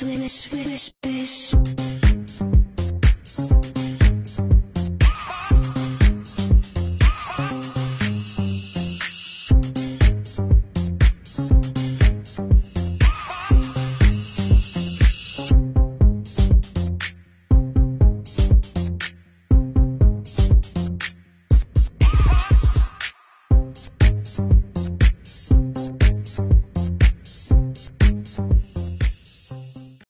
swish, swish, bish. Thank